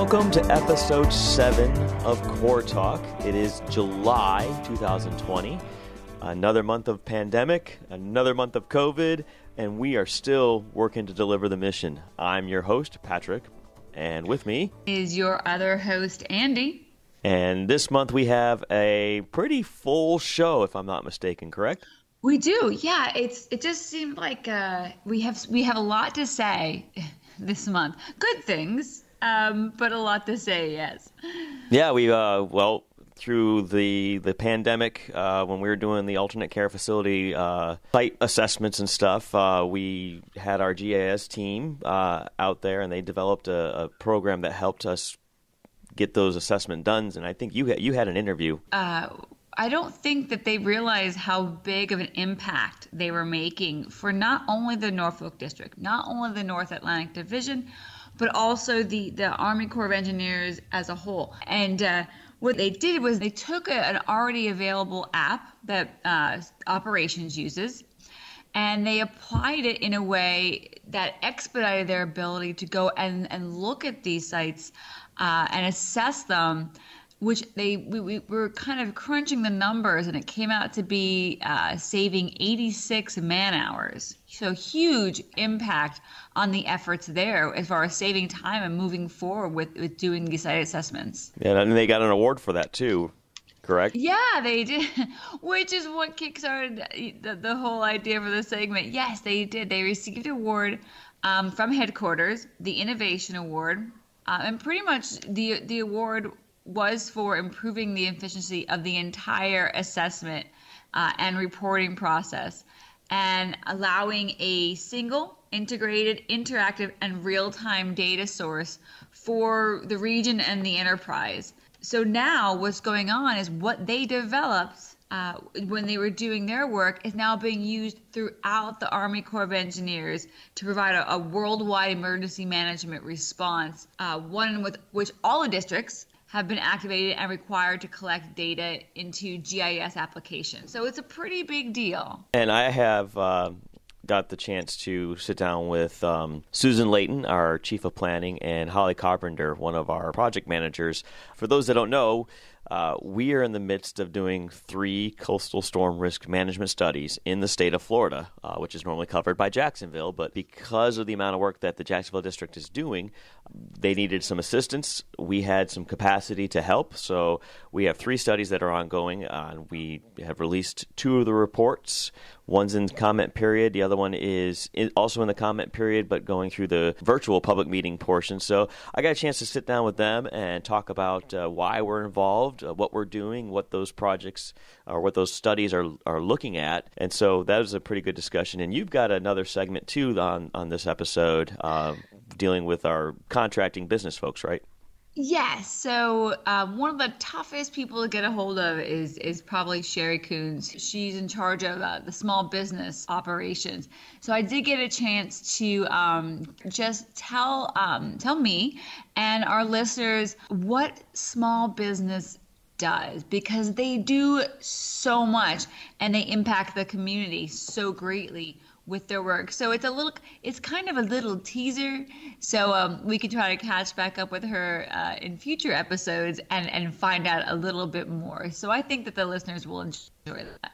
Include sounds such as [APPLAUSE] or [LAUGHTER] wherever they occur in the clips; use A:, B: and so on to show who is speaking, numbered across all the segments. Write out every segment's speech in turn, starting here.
A: Welcome to episode 7 of Corps Talk. It is July 2020. Another month of pandemic, another month of COVID, and we are still working to deliver the mission. I'm your host, Patrick, and with me
B: is your other host, Andie.
A: And this month we have a pretty full show, if I'm not mistaken, correct?
B: We do, yeah. It's it just seemed like uh, we have we have a lot to say this month. Good things, um, but a lot to say. Yes.
A: Yeah, we uh, well through the the pandemic uh, when we were doing the alternate care facility uh, site assessments and stuff. Uh, we had our GIS team uh, out there, and they developed a, a, program that helped us get those assessment done. And I think you had, you had an interview.
B: Uh, I don't think that they realized how big of an impact they were making for not only the Norfolk District, not only the North Atlantic Division, but also the, the Army Corps of Engineers as a whole. And uh, what they did was they took a, an already available app that uh, operations uses and they applied it in a way that expedited their ability to go and, and look at these sites uh, and assess them which they we, we, were kind of crunching the numbers and it came out to be uh, saving 86 man hours so huge impact on the efforts there as far as saving time and moving forward with, with doing these site assessments.
A: Yeah and they got an award for that too correct?
B: Yeah they did [LAUGHS] which is what kickstarted the, the whole idea for the segment. Yes they did. They received an award um, from headquarters the innovation award uh, and pretty much the the award was for improving the efficiency of the entire assessment uh, and reporting process and allowing a single integrated interactive and real-time data source for the region and the enterprise. So now what's going on is what they developed uh, when they were doing their work is now being used throughout the Army Corps of Engineers to provide a, a worldwide emergency management response, uh, one with which all the districts have been activated and required to collect data into GIS applications. So it's a pretty big deal.
A: And I have uh, got the chance to sit down with um, Susan Layton, our chief of planning, and Holly Carpenter, one of our project managers. For those that don't know, uh, we are in the midst of doing three coastal storm risk management studies in the state of Florida, uh, which is normally covered by Jacksonville. But because of the amount of work that the Jacksonville district is doing, they needed some assistance. We had some capacity to help. So we have three studies that are ongoing. Uh, we have released two of the reports. One's in comment period. The other one is also in the comment period, but going through the virtual public meeting portion. So I got a chance to sit down with them and talk about uh, why we're involved, uh, what we're doing, what those projects or what those studies are are looking at. And so that was a pretty good discussion. And you've got another segment too on on this episode uh, dealing with our contracting business folks, right?
B: Yes. So um, one of the toughest people to get a hold of is is probably Cherie Kunze. She's in charge of uh, the small business operations. So I did get a chance to um, just tell um, tell me and our listeners what small business does because they do so much and they impact the community so greatly with their work. So it's a little, it's kind of a little teaser. So um, we can try to catch back up with her uh, in future episodes and and find out a little bit more. So I think that the listeners will enjoy that.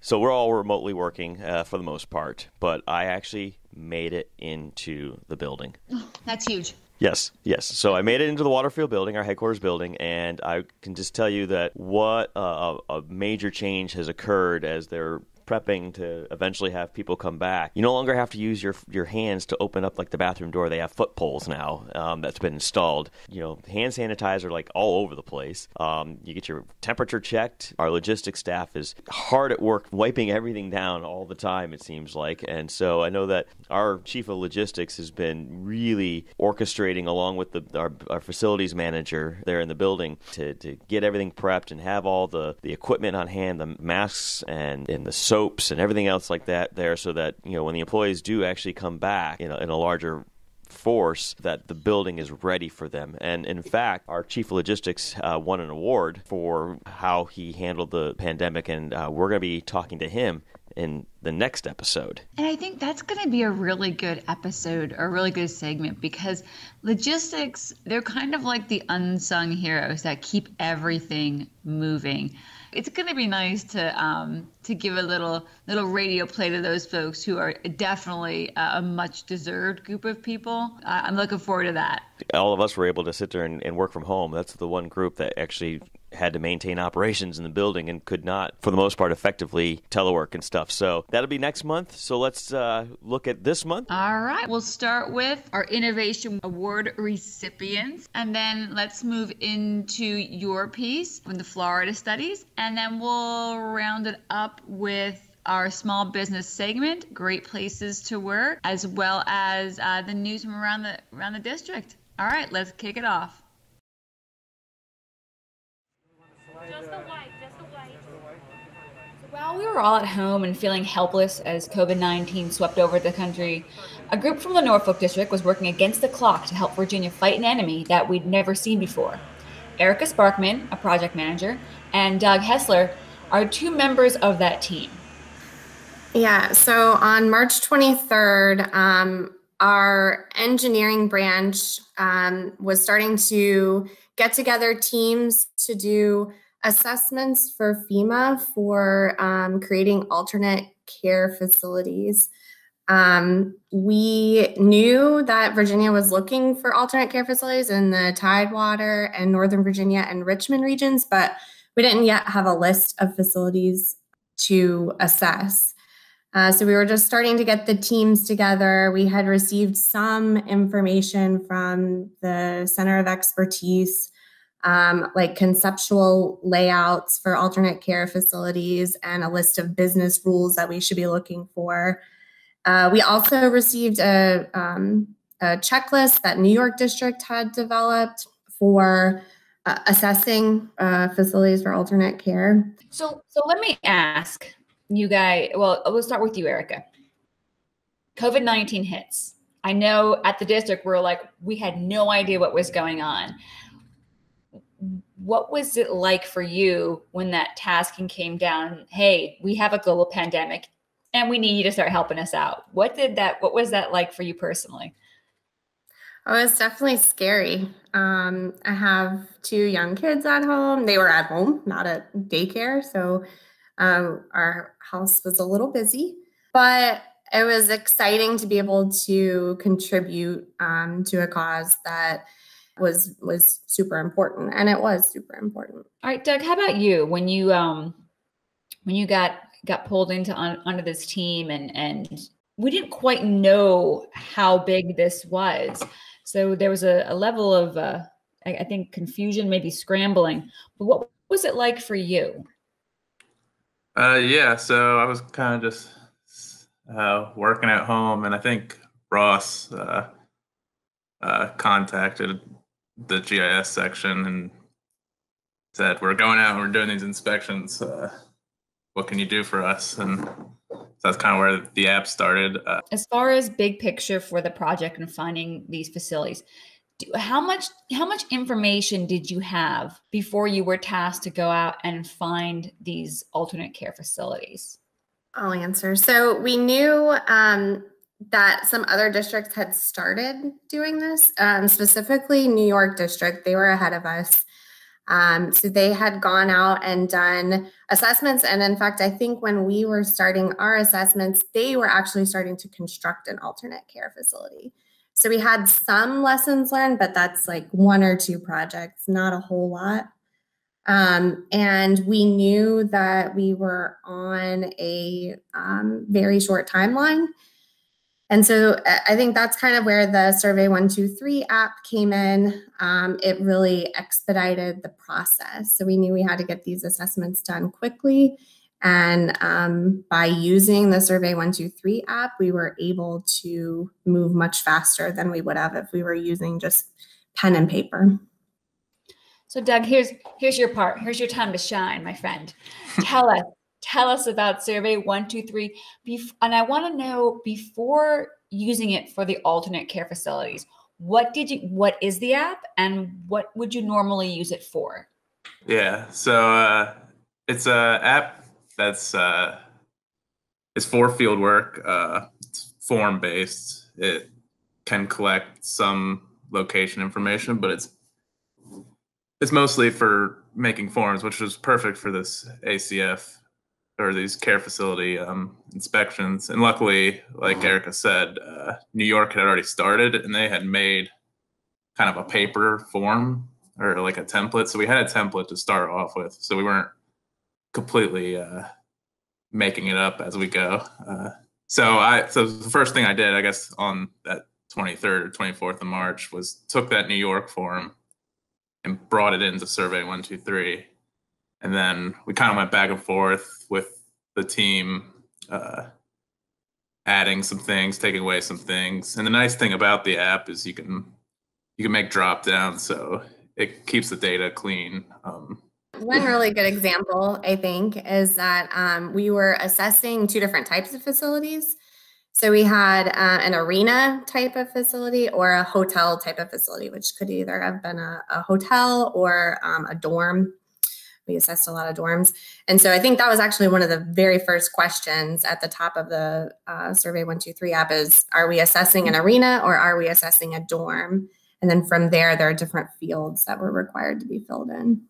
A: So we're all remotely working uh, for the most part, but I actually made it into the building. [LAUGHS]
B: That's huge.
A: Yes, yes. So I made it into the Waterfield building, our headquarters building, and I can just tell you that what a, a major change has occurred as they're prepping to eventually have people come back. You no longer have to use your your hands to open up like the bathroom door. They have foot poles now um, that's been installed. You know, hand sanitizer like all over the place. Um, you get your temperature checked. Our logistics staff is hard at work wiping everything down all the time. It seems like, and so I know that our chief of logistics has been really orchestrating along with the our, our facilities manager there in the building to, to get everything prepped and have all the, the equipment on hand, the masks and, and the soaps and everything else like that there so that, you know, when the employees do actually come back in a, in a larger force that the building is ready for them. And in fact, our chief of logistics uh, won an award for how he handled the pandemic, and uh, we're going to be talking to him in the next episode.
C: And I think that's going to be a really good episode or a really good segment because logistics, they're kind of like the unsung heroes that keep everything moving. It's going to be nice to um, to give a little little radio play to those folks who are definitely a much deserved group of people. I'm looking forward to that.
A: All of us were able to sit there and, and work from home. That's the one group that actually had to maintain operations in the building and could not, for the most part, effectively telework and stuff. So that'll be next month. So let's uh, look at this month.
C: All right. We'll start with our Innovation Award recipients, and then let's move into your piece from the Florida studies, and then we'll round it up with our small business segment, great places to work, as well as uh, the news from around the around the district. All right, let's kick it off.
B: While we were all at home and feeling helpless as COVID 19 swept over the country, a group from the Norfolk District was working against the clock to help Virginia fight an enemy that we'd never seen before. Erika Sparkman, a project manager, and Doug Hessler are two members of that team.
D: Yeah, so on March 23rd, um, our engineering branch um, was starting to get together teams to do assessments for FEMA for um, creating alternate care facilities. Um, we knew that Virginia was looking for alternate care facilities in the Tidewater and Northern Virginia and Richmond regions, but we didn't yet have a list of facilities to assess. Uh, so we were just starting to get the teams together. We had received some information from the Center of Expertise um, like conceptual layouts for alternate care facilities and a list of business rules that we should be looking for. Uh, we also received a, um, a, checklist that New York District had developed for uh, assessing uh, facilities for alternate care.
B: So, so let me ask you guys. Well, we'll start with you, Erika. COVID nineteen hits. I know at the district we're like we had no idea what was going on what was it like for you when that tasking came down? Hey, we have a global pandemic and we need you to start helping us out. What did that, what was that like for you personally?
D: Oh, it was definitely scary. Um, I have two young kids at home. They were at home, not at daycare. So um, our house was a little busy, but it was exciting to be able to contribute um, to a cause that was was super important and it was super important.
B: All right doug how about you? When you um when you got got pulled into on, onto this team and and we didn't quite know how big this was. So there was a, a level of uh, I, I think confusion maybe scrambling but what was it like for you?
E: Uh yeah so i was kind of just uh working at home and i think ross uh uh, contacted the GIS section and said, "We're going out we're doing these inspections. Uh, what can you do for us?" And so that's kind of where the app started. Uh,
B: as far as big picture for the project and finding these facilities, do, how much how much information did you have before you were tasked to go out and find these alternate care facilities?
D: I'll answer. So we knew um, that some other districts had started doing this, um, specifically New York District. They were ahead of us. Um, so they had gone out and done assessments. And in fact, I think when we were starting our assessments, they were actually starting to construct an alternate care facility. So we had some lessons learned, but that's like one or two projects, not a whole lot. Um, and we knew that we were on a um, very short timeline. And so I think that's kind of where the Survey 123 app came in. Um, it really expedited the process. So we knew we had to get these assessments done quickly. And um, by using the Survey 123 app, we were able to move much faster than we would have if we were using just pen and paper.
B: So Doug, here's here's your part. Here's your time to shine, my friend. [LAUGHS] Tell us tell us about survey 123 and i want to know before using it for the alternate care facilities what did you what is the app and what would you normally use it for
E: yeah so uh, it's a app that's uh, it's for field work. Uh, it's form based. It can collect some location information, but it's it's mostly for making forms, which was perfect for this ACF or these care facility um, inspections. And luckily, like uh-huh. Erika said, uh, New York had already started and they had made kind of a paper form or like a template. So we had a template to start off with. So we weren't completely uh, making it up as we go. Uh, so I so the first thing I did, I guess, on that 23rd or 24th of March was took that New York form and brought it into Survey 123 and then we kind of went back and forth with the team uh, adding some things taking away some things. And the nice thing about the app is you can you can make drop downs so it keeps the data clean um,
D: one really good example i think is that um, we were assessing two different types of facilities. So we had uh, an arena type of facility or a hotel type of facility which could either have been a, a hotel or um, a dorm we assessed a lot of dorms. And so I think that was actually one of the very first questions at the top of the uh, Survey 123 app is, are we assessing an arena or are we assessing a dorm? And then from there, there are different fields that were required to be filled in.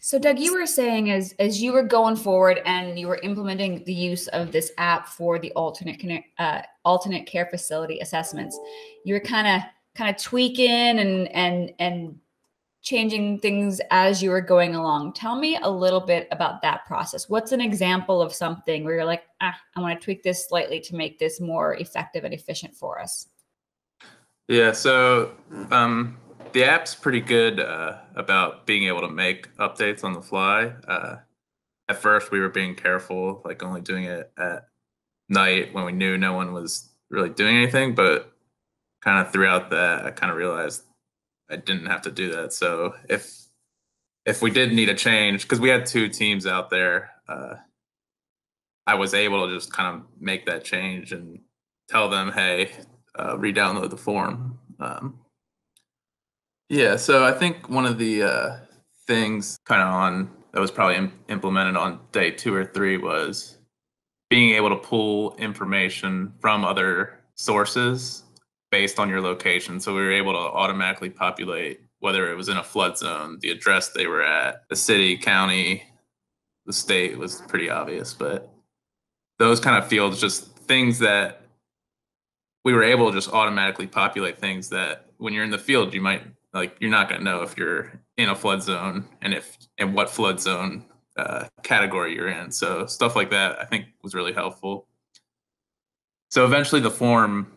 B: So, Doug, you were saying as as you were going forward and you were implementing the use of this app for the alternate uh, alternate care facility assessments, you were kind of kind of tweaking and and and changing things as you were going along. Tell me a little bit about that process. What's an example of something where you're like, ah, I want to tweak this slightly to make this more effective and efficient for us?
E: Yeah, so um, the app's pretty good uh, about being able to make updates on the fly. Uh, at first, we were being careful, like only doing it at night when we knew no one was really doing anything. But kind of throughout that, I kind of realized I didn't have to do that. So if if we did need a change, because we had two teams out there, uh, I was able to just kind of make that change and tell them, hey, uh, re-download the form. Um, yeah, so I think one of the uh, things kind of on that was probably Im- implemented on day two or three was being able to pull information from other sources based on your location. So we were able to automatically populate whether it was in a flood zone, the address they were at, the city, county, the state was pretty obvious, but those kind of fields, just things that we were able to just automatically populate things that when you're in the field, you might like you're not going to know if you're in a flood zone and if and what flood zone uh, category you're in. So stuff like that, I think, was really helpful. So eventually, the form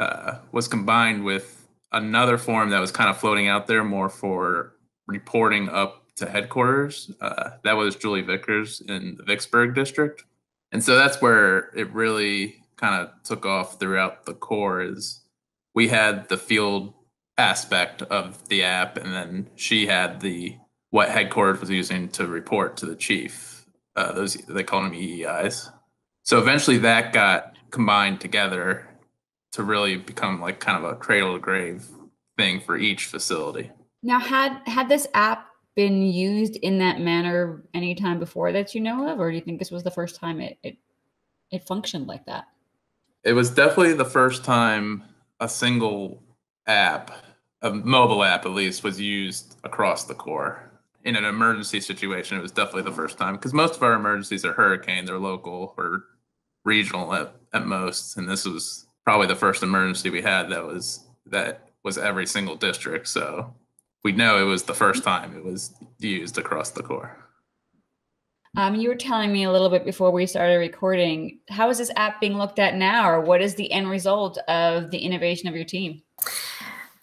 E: uh, was combined with another form that was kind of floating out there more for reporting up to headquarters. Uh, that was Julie Vickers in the Vicksburg district. And so that's where it really kind of took off throughout the Corps is we had the field aspect of the app and then she had the what headquarters was using to report to the chief. Uh, those they called them EEIs. So eventually that got combined together to really become like kind of a cradle to grave thing for each facility.
B: Now, had had this app been used in that manner any time before that you know of, or do you think this was the first time it it, it functioned like that?
E: It was definitely the first time a single app, a mobile app at least, was used across the Corps. In an emergency situation, it was definitely the first time because most of our emergencies are hurricane, they're local or regional at, at most. And this was probably the first emergency we had that was that was every single district. So we know it was the first time it was used across the Corps.
B: Um, you were telling me a little bit before we started recording. How is this app being looked at now, or what is the end result of the innovation of your team?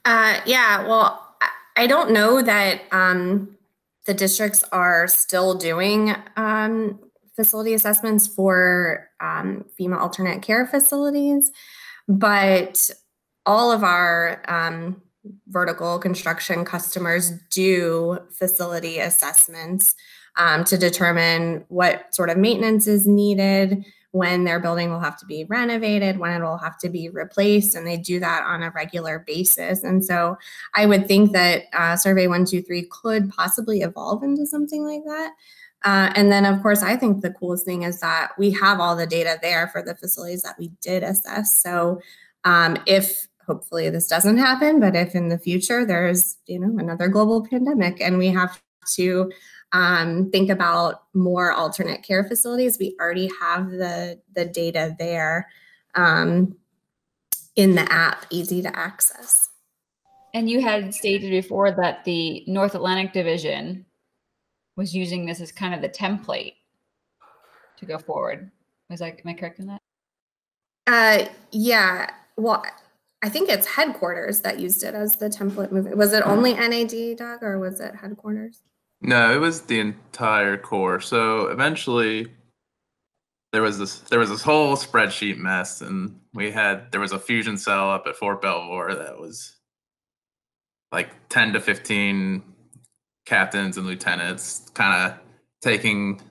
D: Uh, yeah, well, I don't know that um, the districts are still doing um, facility assessments for um, FEMA alternate care facilities but all of our um, vertical construction customers do facility assessments um, to determine what sort of maintenance is needed, when their building will have to be renovated, when it will have to be replaced, and they do that on a regular basis. And so I would think that uh, Survey 123 could possibly evolve into something like that. Uh, and then, of course, I think the coolest thing is that we have all the data there for the facilities that we did assess. So um, if hopefully this doesn't happen, but if in the future there's you know another global pandemic and we have to um, think about more alternate care facilities, we already have the the data there um, in the app, easy to access.
B: And you had stated before that the North Atlantic Division was using this as kind of the template to go forward. Was I am I correct in that?
D: Uh, yeah. Well, I think it's headquarters that used it as the template movement. Was it only NAD, Doug, or was it headquarters?
E: No, it was the entire Corps. So eventually there was this there was this whole spreadsheet mess and we had there was a fusion cell up at Fort Belvoir that was like 10 to 15 captains and lieutenants kind of taking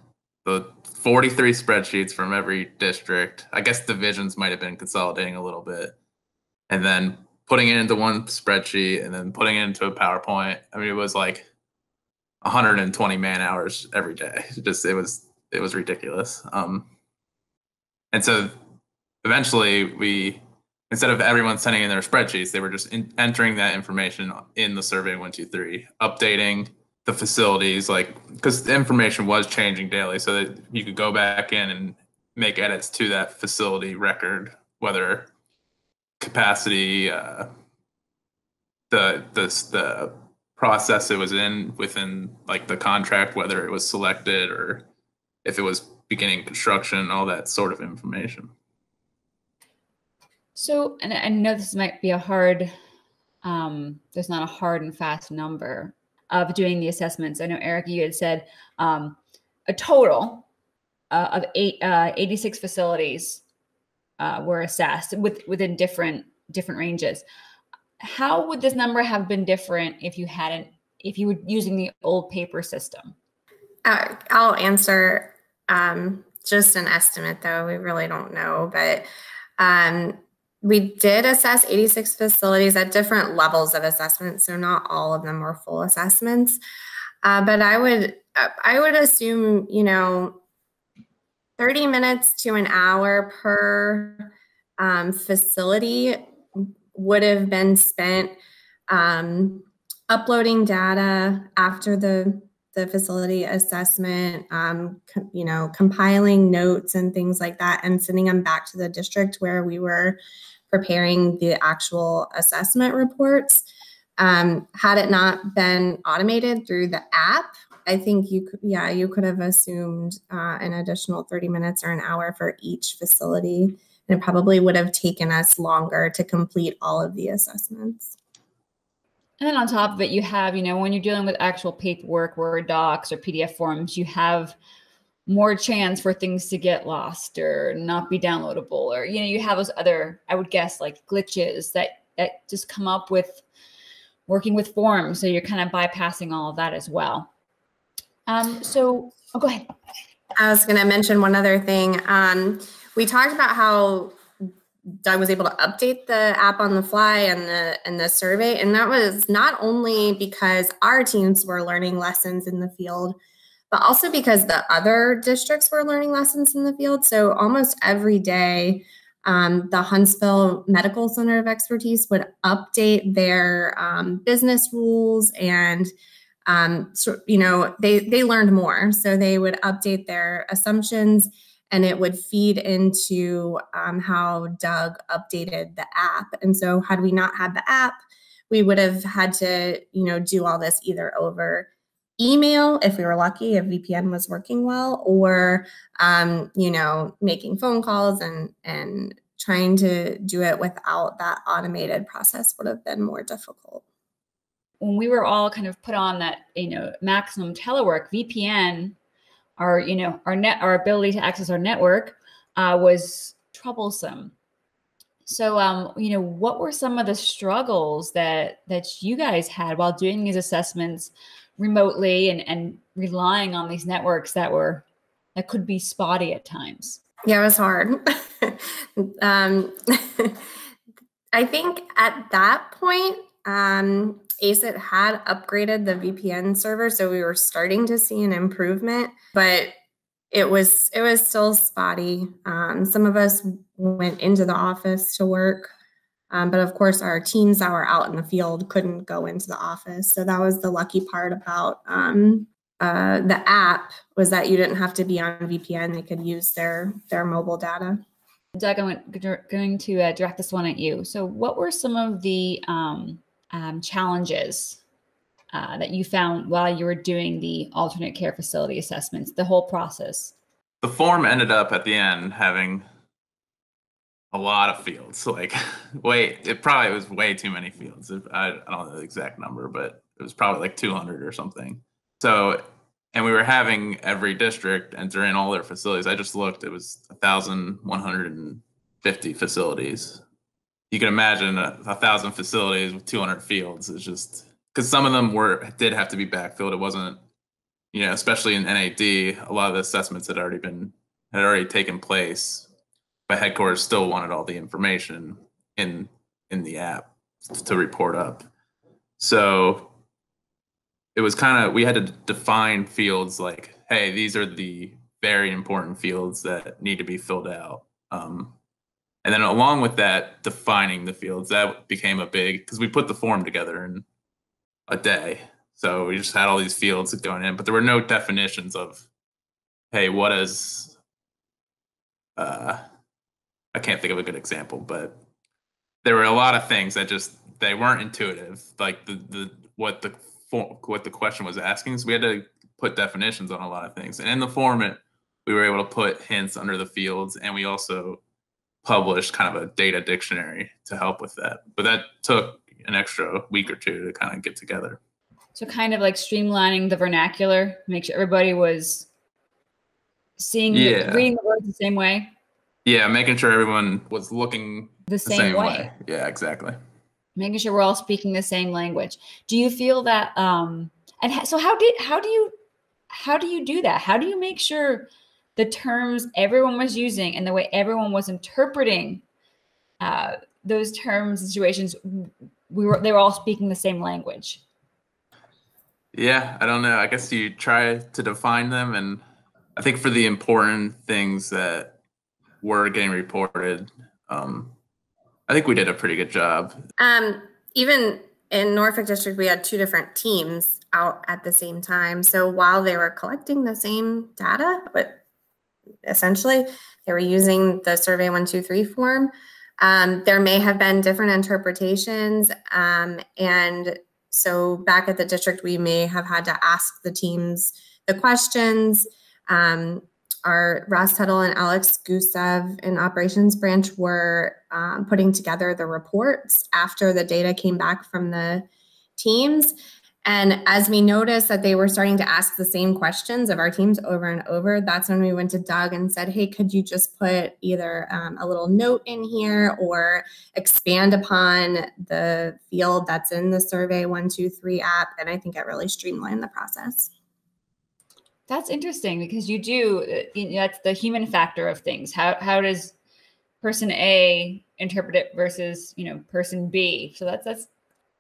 E: the 43 spreadsheets from every district. I guess divisions might have been consolidating a little bit and then putting it into one spreadsheet and then putting it into a PowerPoint. I mean, it was like 120 man hours every day. [LAUGHS] It just it was it was ridiculous. Um, and so eventually we instead of everyone sending in their spreadsheets, they were just in, entering that information in the survey one two three, updating the facilities like because the information was changing daily, so that you could go back in and make edits to that facility record, whether capacity, uh, the the the process it was in within like the contract, whether it was selected or if it was beginning construction, all that sort of information.
B: So, and I know this might be a hard, um, there's not a hard and fast number of doing the assessments. I know, Eric, you had said um, a total uh, of eight, uh, 86 facilities uh, were assessed with, within different different ranges. How would this number have been different if you hadn't if you were using the old paper system?
D: Uh, i'll answer um, just an estimate though. We really don't know but um, we did assess 86 facilities at different levels of assessment so not all of them were full assessments. Uh, but i would i would assume you know 30 minutes to an hour per um, facility would have been spent um, uploading data after the the facility assessment, um, you know, compiling notes and things like that, and sending them back to the district where we were preparing the actual assessment reports. Um, had it not been automated through the app, I think you could, yeah, you could have assumed uh, an additional 30 minutes or an hour for each facility and it probably would have taken us longer to complete all of the assessments.
B: And then on top of it, you have, you know, when you're dealing with actual paperwork, Word docs or PDF forms, you have more chance for things to get lost or not be downloadable, or you know, you have those other, I would guess, like glitches that that just come up with working with forms. So you're kind of bypassing all of that as well. Um, so, oh, go ahead.
D: I was going to mention one other thing. Um, we talked about how Doug was able to update the app on the fly and the and the survey, and that was not only because our teams were learning lessons in the field, but also because the other districts were learning lessons in the field. So almost every day, um, the Huntsville Medical Center of Expertise would update their um, business rules and um, so, you know they they learned more, so they would update their assumptions and it would feed into um, how Doug updated the app. And so, had we not had the app, we would have had to, you know, do all this either over email if we were lucky, if VPN was working well, or, um, you know, making phone calls and and trying to do it without that automated process would have been more difficult.
B: When we were all kind of put on that, you know, maximum telework, VPN our you know our net our ability to access our network uh, was troublesome So, um, you know, what were some of the struggles that that you guys had while doing these assessments remotely and and relying on these networks that were that could be spotty at times?
D: Yeah, it was hard. [LAUGHS] um, [LAUGHS] I think at that point, um, ACE-IT had upgraded the VPN server, so we were starting to see an improvement, but it was it was still spotty. Um, some of us went into the office to work, um, but of course, our teams that were out in the field couldn't go into the office. So that was the lucky part about um, uh, the app was that you didn't have to be on VPN; they could use their their mobile data.
B: Doug, I'm going to uh, direct this one at you. So, what were some of the um, um, challenges uh, that you found while you were doing the alternate care facility assessments, the whole process?
E: The form ended up at the end having a lot of fields. [LAUGHS] Like, wait, it probably was way too many fields. I, I don't know the exact number, but it was probably like 200 or something. So, and we were having every district enter in all their facilities. I just looked; it was 1,150 facilities you can imagine a, a thousand facilities with 200 fields. It's just because some of them were did have to be backfilled. It wasn't, you know, especially in NAD, a lot of the assessments had already been had already taken place, but headquarters still wanted all the information in in the app to report up. So it was kind of we had to define fields like, hey, these are the very important fields that need to be filled out. Um, and then along with that, defining the fields that became a big because we put the form together in a day. So we just had all these fields going in, but there were no definitions of, hey, what is, uh, I can't think of a good example, but there were a lot of things that just they weren't intuitive, like the the what the what the question was asking. So we had to put definitions on a lot of things, and in the form, it we were able to put hints under the fields, and we also published kind of a data dictionary to help with that. But that took an extra week or two to kind of get together.
B: So kind of like streamlining the vernacular, make sure everybody was seeing yeah. the, reading the words the same way.
E: Yeah, making sure everyone was looking
B: the same, the same way. way.
E: Yeah, exactly.
B: Making sure we're all speaking the same language. Do you feel that um and ha- so how did how do you how do you do that? How do you make sure the terms everyone was using and the way everyone was interpreting uh, those terms and situations we were they were all speaking the same language
E: yeah i don't know i guess you try to define them and i think for the important things that were getting reported um, i think we did a pretty good job
D: um, even in norfolk district we had two different teams out at the same time so while they were collecting the same data but essentially. They were using the Survey 123 form. Um, there may have been different interpretations. Um, and so back at the district, we may have had to ask the teams the questions. Um, our Ross Tuttle and Alex Gusev in operations branch were um, putting together the reports after the data came back from the teams. And as we noticed that they were starting to ask the same questions of our teams over and over, that's when we went to Doug and said, Hey, could you just put either um, a little note in here or expand upon the field that's in the Survey 123 app? And I think it really streamlined the process.
B: That's interesting because you do, uh, you know, that's the human factor of things. How, how does person A interpret it versus, you know, person B? So that's, that's,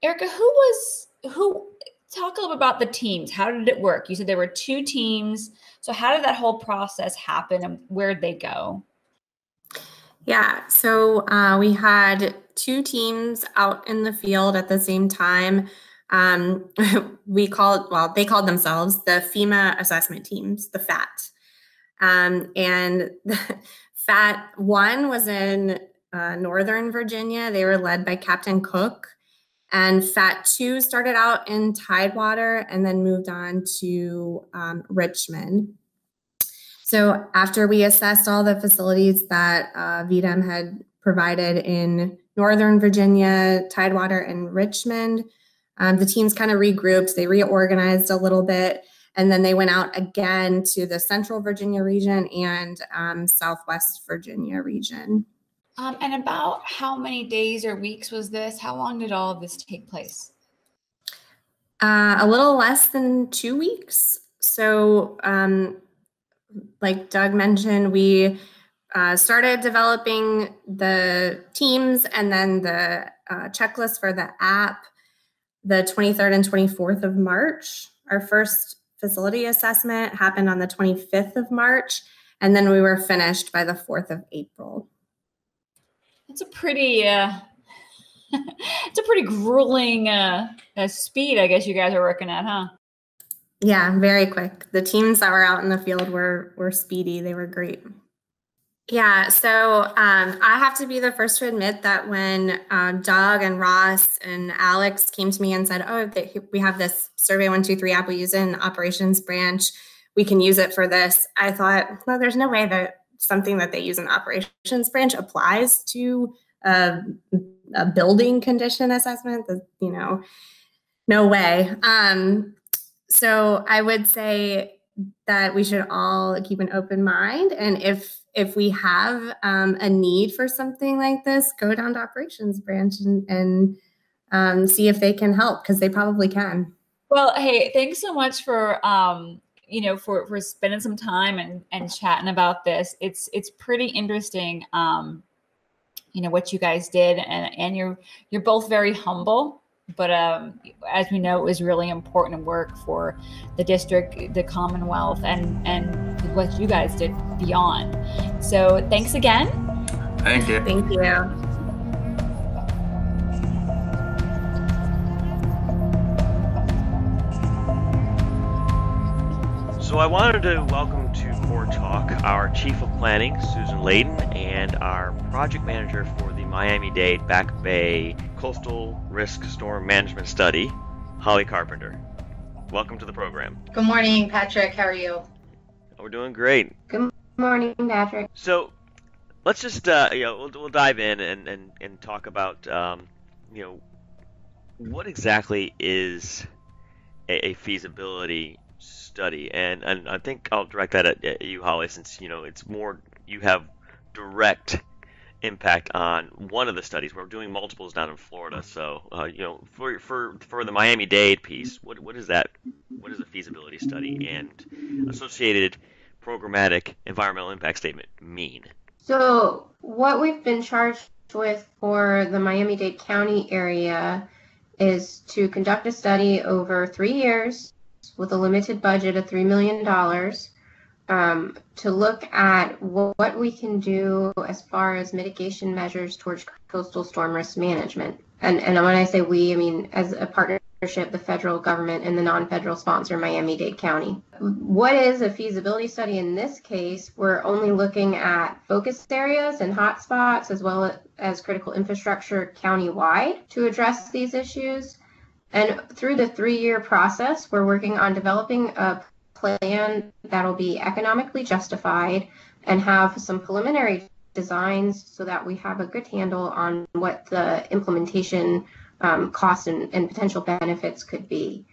B: Erika, who was, who talk a little bit about the teams. How did it work? You said there were two teams. So how did that whole process happen and where did they go?
D: Yeah, so uh, we had two teams out in the field at the same time. Um, [LAUGHS] we called, well, they called themselves the FEMA assessment teams, the FAT. Um, and [LAUGHS] FAT one was in uh, Northern Virginia. They were led by Captain Cook. And FAT 2 started out in Tidewater and then moved on to um, Richmond. So after we assessed all the facilities that uh, VDEM had provided in Northern Virginia, Tidewater, and Richmond, um, the teams kind of regrouped, they reorganized a little bit, and then they went out again to the Central Virginia region and um, Southwest Virginia region.
B: Um, and about how many days or weeks was this? How long did all of this take place?
D: Uh, a little less than two weeks. So, um, like Doug mentioned, we uh, started developing the teams and then the uh, checklist for the app the 23rd and 24th of March. Our first facility assessment happened on the 25th of March, and then we were finished by the 4th of April.
B: That's a pretty, uh, [LAUGHS] it's a pretty grueling uh, uh, speed, I guess you guys are working at, huh?
D: Yeah, very quick. The teams that were out in the field were were speedy. They were great. Yeah, so um, I have to be the first to admit that when uh, Doug and Ross and Alex came to me and said, "Oh, we have this Survey One Two Three app we use in operations branch, we can use it for this," I thought, "Well, there's no way that something that they use in operations branch applies to a, a building condition assessment. You know, no way." Um, so I would say that we should all keep an open mind, and if if we have um, a need for something like this, go down to operations branch and, and um, see if they can help because they probably can.
B: Well, hey, thanks so much for um, you know for for spending some time and and chatting about this. It's it's pretty interesting. Um, you know what you guys did, and and you're you're both very humble but um, as we know, it was really important work for the district, the Commonwealth, and and what you guys did beyond. So thanks again.
E: Thank you.
D: Thank you.
A: So I wanted to welcome to Corps Talk our Chief of Planning, Susan Layton, and our Project Manager for the Miami-Dade Back Bay Coastal Risk Storm Management Study, Holly Carpenter. Welcome to the program.
F: Good morning, Patrick. How are you?
A: We're doing great.
F: Good morning, Patrick.
A: So let's just uh, you know we'll, we'll dive in and, and, and talk about um, you know what exactly is a, a feasibility study, and and I think I'll direct that at, at you, Holly, since you know it's more you have direct impact on one of the studies. We're doing multiples down in Florida, so uh, you know, for for for the Miami Dade piece, what what is that? What is a feasibility study and associated programmatic environmental impact statement mean?
F: So, what we've been charged with for the Miami Dade County area is to conduct a study over three years with a limited budget of $3 million um, to look at what we can do as far as mitigation measures towards coastal storm risk management. And, and when I say we, I mean as a partnership, the federal government and the non-federal sponsor, Miami-Dade County. What is a feasibility study in this case? We're only looking at focus areas and hotspots as well as critical infrastructure county-wide to address these issues. And through the three-year process, we're working on developing a plan that'll be economically justified and have some preliminary designs so that we have a good handle on what the implementation um, costs and, and, potential benefits could be.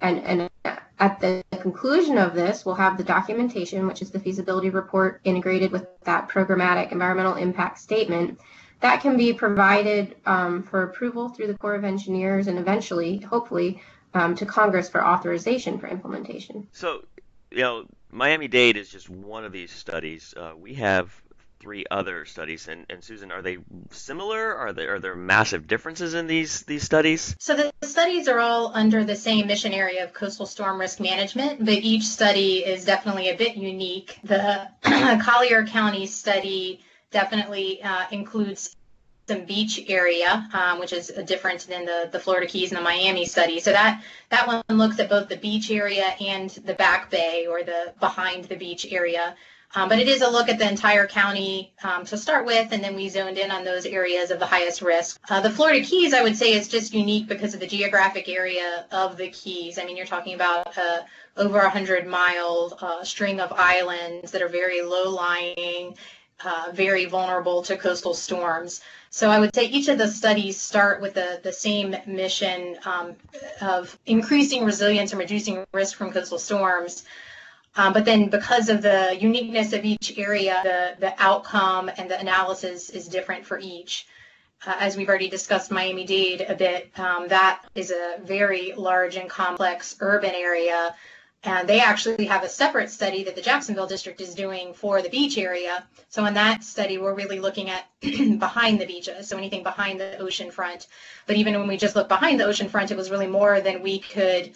F: And, and at the conclusion of this, we'll have the documentation, which is the feasibility report integrated with that programmatic environmental impact statement. That can be provided um, for approval through the Corps of Engineers and eventually, hopefully, um, to Congress for authorization for implementation.
A: So, you know, Miami Dade is just one of these studies. Uh, we have three other studies, and, and Susan, are they similar? Are there are there massive differences in these these studies?
G: So the studies are all under the same mission area of coastal storm risk management, but each study is definitely a bit unique. The [CLEARS THROAT] Collier County study definitely uh, includes some beach area, um, which is different than the, the Florida Keys and the Miami study. So that that one looks at both the beach area and the back bay or the behind the beach area. Um, but it is a look at the entire county um, to start with, and then we zoned in on those areas of the highest risk. Uh, the Florida Keys, I would say, is just unique because of the geographic area of the Keys. I mean, you're talking about uh, over a 100 mile uh, string of islands that are very low lying, uh, very vulnerable to coastal storms. So I would say each of the studies start with the, the same mission um, of increasing resilience and reducing risk from coastal storms. Um, but then because of the uniqueness of each area, the, the outcome and the analysis is different for each. Uh, as we've already discussed Miami-Dade a bit, um, that is a very large and complex urban area. And they actually have a separate study that the Jacksonville district is doing for the beach area. So in that study, we're really looking at [CLEARS THROAT] behind the beaches, so anything behind the ocean front. But even when we just look behind the ocean front, it was really more than we could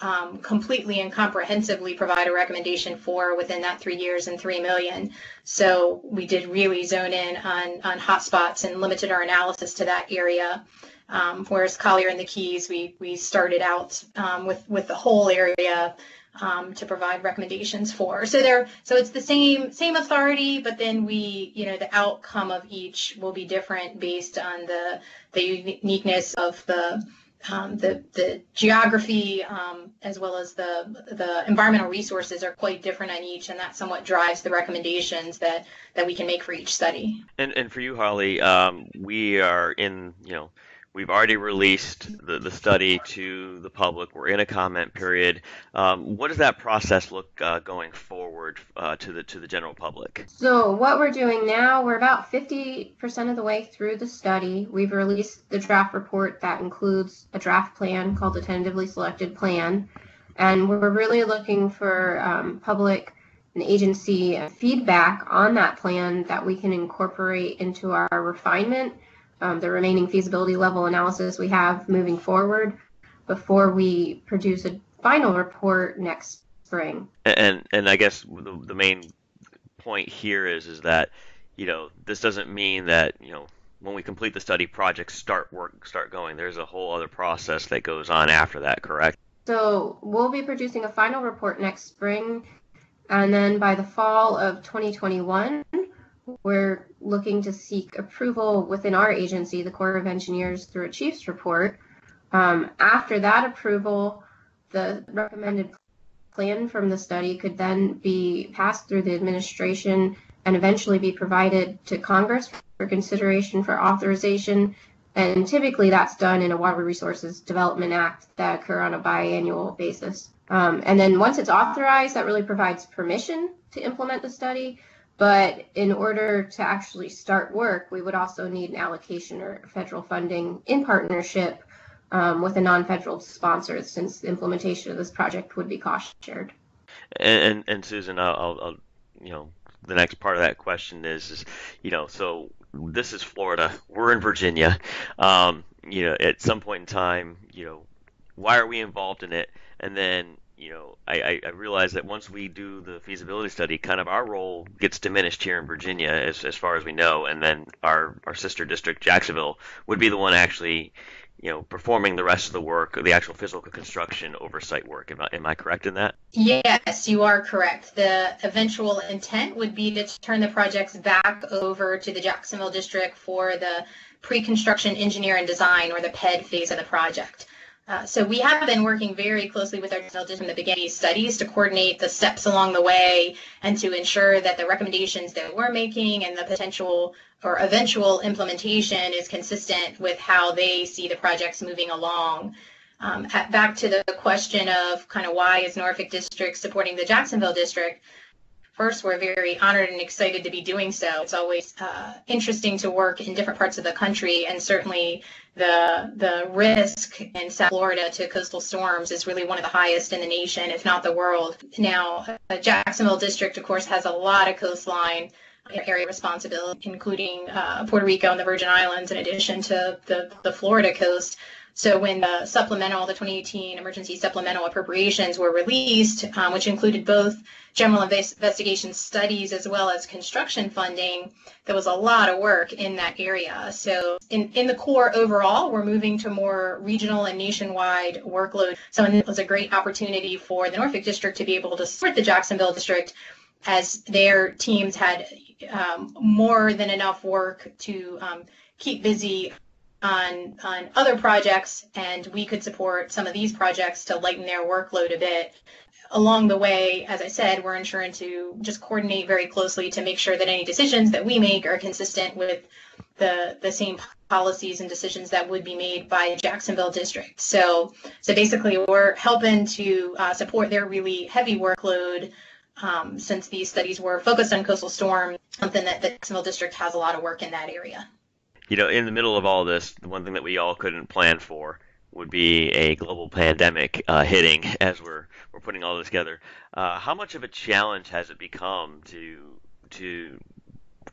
G: um, completely and comprehensively provide a recommendation for within that three years and three million. So we did really zone in on on hotspots and limited our analysis to that area. Um, whereas Collier and the Keys, we we started out um, with with the whole area um, to provide recommendations for. So there, so it's the same same authority, but then we, you know, the outcome of each will be different based on the the uniqueness of the um, the the geography um, as well as the the environmental resources are quite different on each, and that somewhat drives the recommendations that that we can make for each study.
A: And and for you, Holly, um, we are in you know We've already released the, the study to the public. We're in a comment period. Um, what does that process look uh, going forward uh, to the to the general public?
F: So what we're doing now, we're about 50% of the way through the study. We've released the draft report that includes a draft plan called the tentatively selected plan, and we're really looking for um, public and agency feedback on that plan that we can incorporate into our refinement um, the remaining feasibility level analysis we have moving forward before we produce a final report next spring.
A: And and I guess the, the main point here is is that you know this doesn't mean that you know when we complete the study projects start work start going there's a whole other process that goes on after that correct
F: so we'll be producing a final report next spring and then by the fall of 2021 we're looking to seek approval within our agency, the Corps of Engineers, through a chief's report. Um, after that approval, the recommended plan from the study could then be passed through the administration and eventually be provided to Congress for consideration for authorization. And typically that's done in a Water Resources Development Act that occur on a biannual basis. Um, and then once it's authorized, that really provides permission to implement the study. But in order to actually start work, we would also need an allocation or federal funding in partnership um, with a non-federal sponsor, since the implementation of this project would be cost shared.
A: And, and, and Susan, I'll, I'll, you know, the next part of that question is, is, you know, so this is Florida, we're in Virginia. Um, you know, at some point in time, you know, why are we involved in it? And then you know, I, I realize that once we do the feasibility study, kind of our role gets diminished here in Virginia as, as far as we know, and then our, our sister district, Jacksonville, would be the one actually, you know, performing the rest of the work, the actual physical construction oversight work. Am I, am I correct in that?
G: Yes, you are correct. The eventual intent would be to turn the projects back over to the Jacksonville district for the pre-construction engineer and design or the PED phase of the project. Uh, so we have been working very closely with our consultants from the beginning studies to coordinate the steps along the way and to ensure that the recommendations that we're making and the potential or eventual implementation is consistent with how they see the projects moving along. Um, at, back to the question of kind of why is Norfolk District supporting the Jacksonville District? First, we're very honored and excited to be doing so. It's always uh, interesting to work in different parts of the country, and certainly the the risk in South Florida to coastal storms is really one of the highest in the nation, if not the world. Now, uh, Jacksonville District, of course, has a lot of coastline area responsibility, including uh, Puerto Rico and the Virgin Islands, in addition to the, the Florida coast. So when the supplemental, the 2018 emergency supplemental appropriations were released, um, which included both general investigation studies as well as construction funding, there was a lot of work in that area. So in, in the Corps overall, we're moving to more regional and nationwide workload. So it was a great opportunity for the Norfolk District to be able to support the Jacksonville District as their teams had um, more than enough work to um, keep busy on on other projects and we could support some of these projects to lighten their workload a bit along the way as i said we're ensuring to just coordinate very closely to make sure that any decisions that we make are consistent with the the same policies and decisions that would be made by jacksonville district so so basically we're helping to uh, support their really heavy workload um, since these studies were focused on coastal storm, something that the Jacksonville district has a lot of work in that area.
A: You know, in the middle of all this, the one thing that we all couldn't plan for would be a global pandemic uh, hitting as we're we're putting all this together. Uh, how much of a challenge has it become to to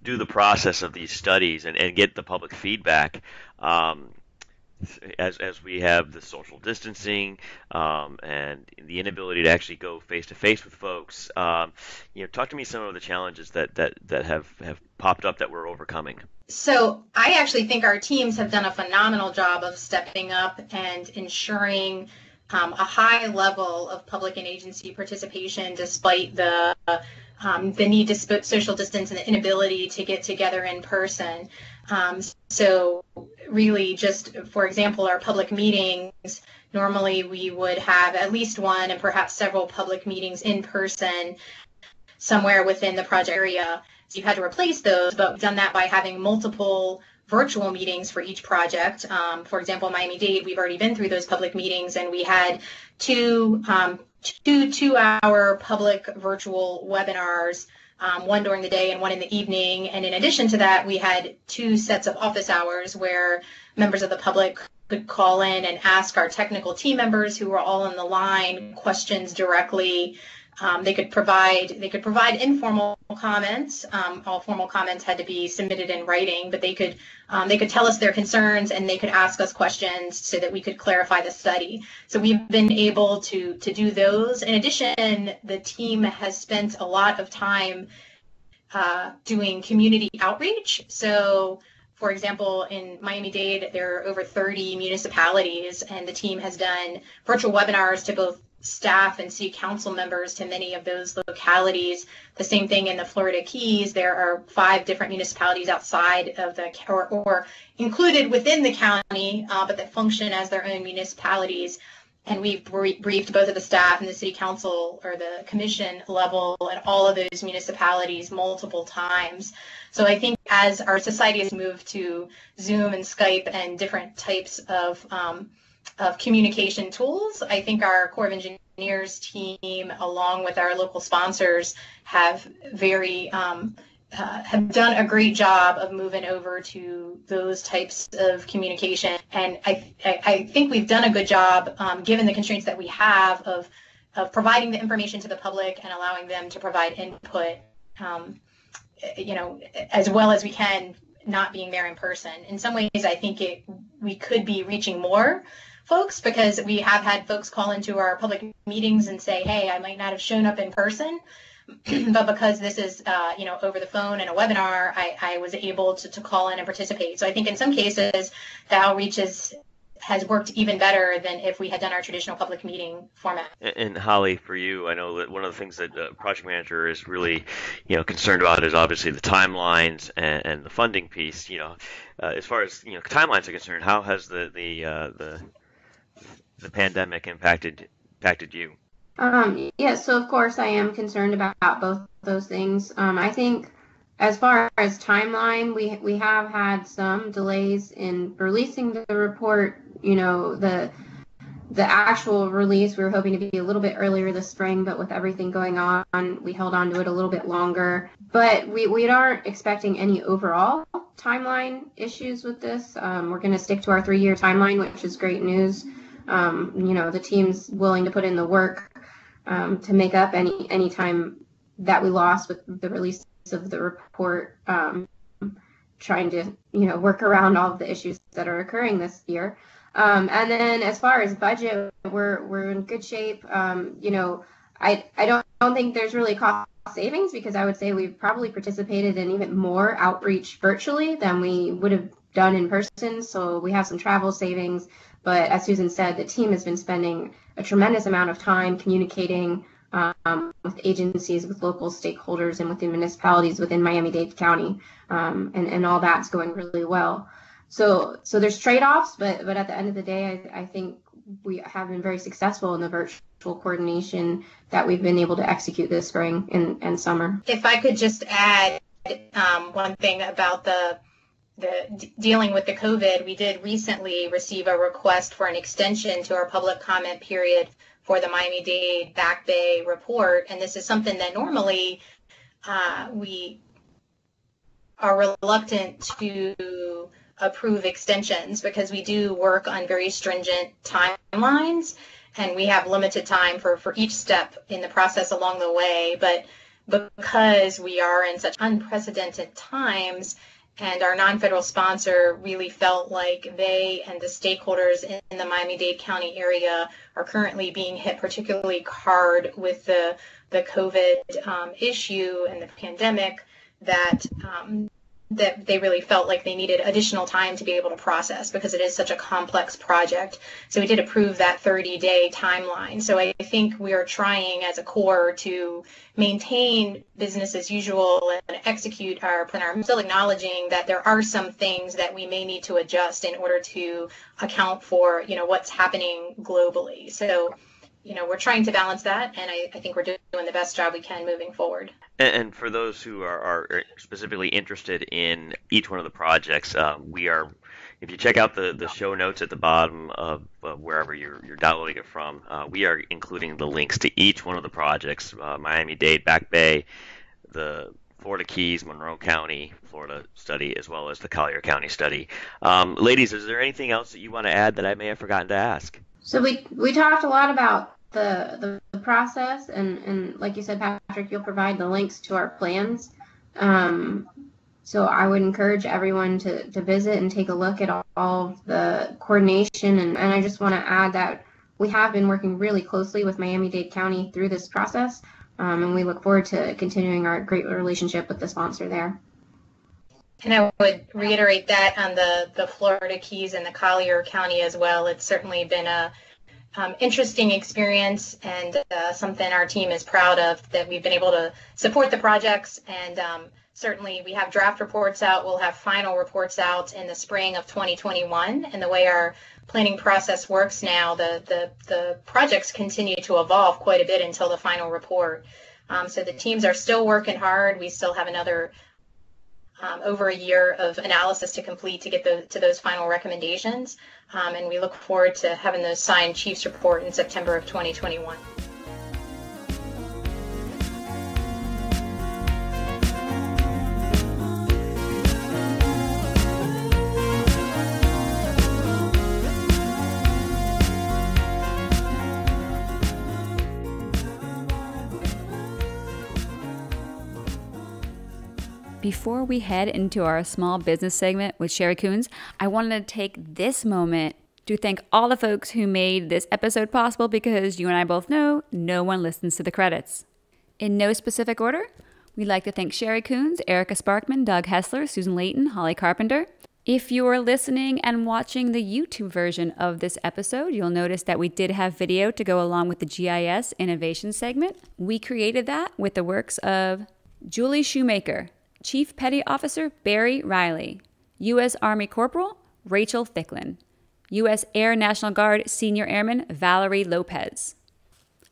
A: do the process of these studies and, and get the public feedback? Um, as as we have the social distancing um, and the inability to actually go face to face with folks, um, you know, talk to me some of the challenges that that that have have popped up that we're overcoming.
G: So I actually think our teams have done a phenomenal job of stepping up and ensuring um, a high level of public and agency participation, despite the um, the need to social distance and the inability to get together in person. Um, so really just, for example, our public meetings, normally we would have at least one and perhaps several public meetings in person somewhere within the project area. So you had to replace those, but we've done that by having multiple virtual meetings for each project. Um, for example, Miami Dade, we've already been through those public meetings and we had two um, two two-hour public virtual webinars um, one during the day and one in the evening. And in addition to that, we had two sets of office hours where members of the public could call in and ask our technical team members who were all on the line questions directly um, they could provide they could provide informal comments. Um, all formal comments had to be submitted in writing, but they could um, they could tell us their concerns and they could ask us questions so that we could clarify the study. So we've been able to to do those. In addition, the team has spent a lot of time uh, doing community outreach. So for example, in Miami Dade, there are over 30 municipalities, and the team has done virtual webinars to both staff and city council members to many of those localities. The same thing in the Florida Keys. There are five different municipalities outside of the or, or included within the county, uh, but that function as their own municipalities. And we've briefed both of the staff and the city council or the commission level at all of those municipalities multiple times. So I think as our society has moved to Zoom and Skype and different types of um, of communication tools. I think our Corps of Engineers team, along with our local sponsors, have very um, uh, have done a great job of moving over to those types of communication. And I, I, I think we've done a good job, um, given the constraints that we have, of of providing the information to the public and allowing them to provide input. Um, you know, as well as we can, not being there in person. In some ways, I think it we could be reaching more folks because we have had folks call into our public meetings and say, hey, I might not have shown up in person, [CLEARS THROAT] but because this is, uh, you know, over the phone and a webinar, I, I was able to, to call in and participate. So I think in some cases, the outreach is, has worked even better than if we had done our traditional public meeting format.
A: And, Holly, for you, I know that one of the things that the project manager is really, you know, concerned about is obviously the timelines and, and the funding piece. You know, uh, as far as you know, timelines are concerned, how has the the uh, the the pandemic impacted impacted you?
F: Um, yeah, so of course I am concerned about both those things. Um, I think as far as timeline, we we have had some delays in releasing the report. You know, the the actual release we were hoping to be a little bit earlier this spring, but with everything going on, we held on to it a little bit longer. But we we aren't expecting any overall timeline issues with this. Um, we're going to stick to our three year timeline, which is great news um, you know the team's willing to put in the work um, to make up any any time that we lost with the release of the report um, trying to you know work around all of the issues that are occurring this year um, and then as far as budget we're we're in good shape um, you know I, I don't, don't think there's really cost savings because I would say we've probably participated in even more outreach virtually than we would have done in person. So we have some travel savings. But as Susan said, the team has been spending a tremendous amount of time communicating um, with agencies, with local stakeholders, and with the municipalities within Miami-Dade County, um, and and all that's going really well. So so there's trade-offs, but but at the end of the day, I, I think we have been very successful in the virtual coordination that we've been able to execute this spring and, and summer.
G: If I could just add um, one thing about the the dealing with the COVID, we did recently receive a request for an extension to our public comment period for the Miami Dade Back Bay report. And this is something that normally uh, we are reluctant to approve extensions because we do work on very stringent timelines and we have limited time for, for each step in the process along the way. But because we are in such unprecedented times, and our non-federal sponsor really felt like they and the stakeholders in the Miami-Dade County area are currently being hit particularly hard with the the COVID um, issue and the pandemic that um, that they really felt like they needed additional time to be able to process because it is such a complex project. So we did approve that 30 day timeline. So I think we are trying as a Corps to maintain business as usual and execute our plan. I'm still acknowledging that there are some things that we may need to adjust in order to account for, you know, what's happening globally. So you know, we're trying to balance that, and I, I think we're doing the best job we can moving forward.
A: And, for those who are, are, specifically interested in each one of the projects, uh, we are. If you check out the, the show notes at the bottom of wherever you're, you're downloading it from, uh, we are including the links to each one of the projects uh, Miami Dade, Back Bay, the Florida Keys, Monroe County, Florida study, as well as the Collier County study. Um, ladies, is there anything else that you want to add that I may have forgotten to ask?
F: So we we talked a lot about the, the, process and, and like you said, Patrick, you'll provide the links to our plans. Um, so I would encourage everyone to, to visit and take a look at all, all the coordination. And, and I just want to add that we have been working really closely with Miami-Dade County through this process. Um, and we look forward to continuing our great relationship with the sponsor there.
G: And I would reiterate that on the, the Florida Keys and the Collier County as well. It's certainly been a um, interesting experience and uh, something our team is proud of that we've been able to support the projects. And um, certainly we have draft reports out. We'll have final reports out in the spring of 2021 and the way our planning process works now the the, the projects continue to evolve quite a bit until the final report. Um, so the teams are still working hard. We still have another um, over a year of analysis to complete to get the, to those final recommendations. Um, and we look forward to having those signed Chiefs report in September of 2021.
B: Before we head into our small business segment with Cherie Kunze, I wanted to take this moment to thank all the folks who made this episode possible because you and I both know no one listens to the credits. In no specific order, we'd like to thank Cherie Kunze, Erika Sparkman, Doug Hessler, Susan Layton, Holly Carpenter. If you're listening and watching the YouTube version of this episode, you'll notice that we did have video to go along with the GIS innovation segment. We created that with the works of Julie Shoemaker, Chief Petty Officer Barry Riley, U.S. Army Corporal Rachel Thicklin, U.S. Air National Guard Senior Airman Valerie Lopez,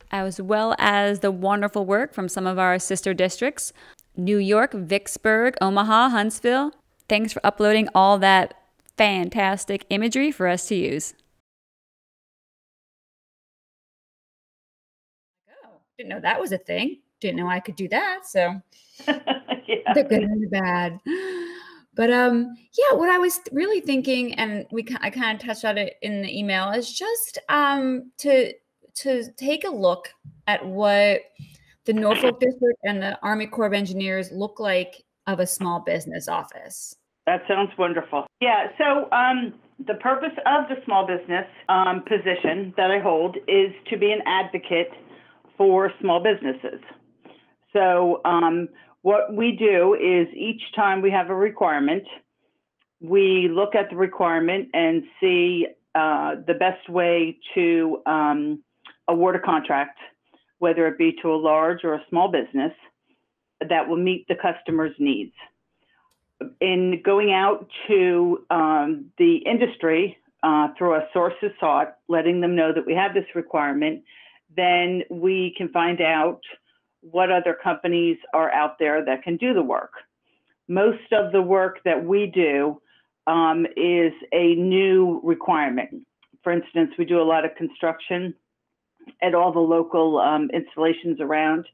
B: as well as the wonderful work from some of our sister districts New York, Vicksburg, Omaha, Huntsville. Thanks for uploading all that fantastic imagery for us to use. Oh, didn't know that was a thing. Didn't know I could do that. So [LAUGHS] [LAUGHS] yeah. the good and the bad. But um, yeah, what I was really thinking, and we I kind of touched on it in the email, is just um to to take a look at what the Norfolk District and the Army Corps of Engineers look like of a small business office.
H: That sounds wonderful. Yeah. So um, the purpose of the small business um, position that I hold is to be an advocate for small businesses. So um, what we do is each time we have a requirement, we look at the requirement and see uh, the best way to um, award a contract, whether it be to a large or a small business, that will meet the customer's needs. In going out to um, the industry uh, through a source of sought, letting them know that we have this requirement, then we can find out what other companies are out there that can do the work. Most of the work that we do um, is a new requirement. For instance, we do a lot of construction at all the local um, installations around.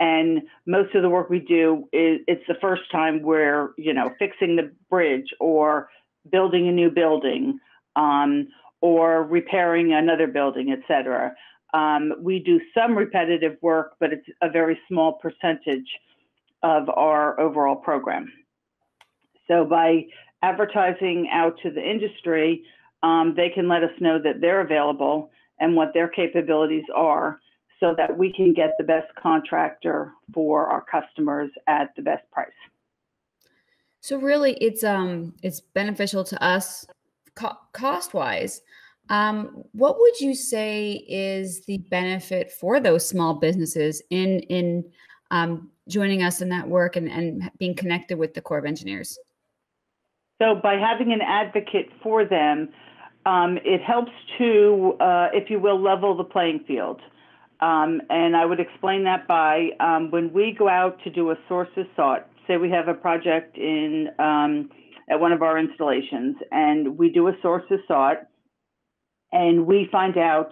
H: And most of the work we do is it's the first time we're, you know, fixing the bridge or building a new building um, or repairing another building, et cetera. Um, we do some repetitive work, but it's a very small percentage of our overall program. So by advertising out to the industry, um, they can let us know that they're available and what their capabilities are so that we can get the best contractor for our customers at the best price.
B: So really, it's um it's beneficial to us co- cost wise. Um, what would you say is the benefit for those small businesses in in um, joining us in that work and, and being connected with the Corps of Engineers?
H: So by having an advocate for them, um, it helps to, uh, if you will, level the playing field. Um, and I would explain that by um, when we go out to do a sources sought, say we have a project in um, at one of our installations, and we do a sources sought, and we find out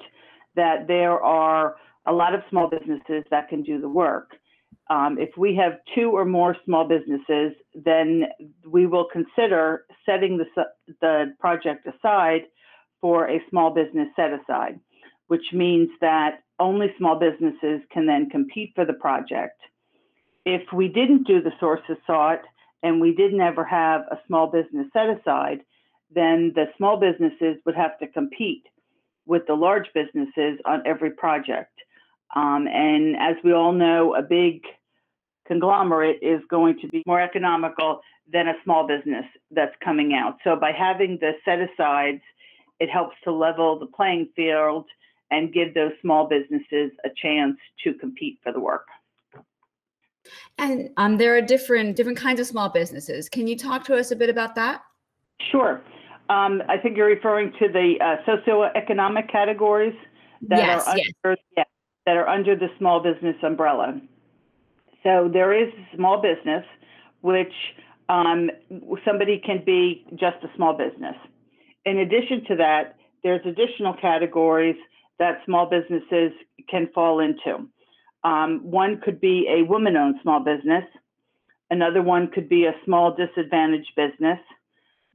H: that there are a lot of small businesses that can do the work. Um, if we have two or more small businesses, then we will consider setting the, the project aside for a small business set aside, which means that only small businesses can then compete for the project. If we didn't do the sources sought and we didn't ever have a small business set aside, then the small businesses would have to compete with the large businesses on every project. Um, and as we all know, a big conglomerate is going to be more economical than a small business that's coming out. So by having the set asides, it helps to level the playing field and give those small businesses a chance to compete for the work.
B: And um, there are different different kinds of small businesses. Can you talk to us a bit about that?
H: Sure. Um, I think you're referring to the uh, socioeconomic categories that
B: yes,
H: are under,
B: yes.
H: yeah, that are under the small business umbrella. So there is small business, which um, somebody can be just a small business. In addition to that, there's additional categories that small businesses can fall into. Um, one could be a woman owned small business, another one could be a small disadvantaged business.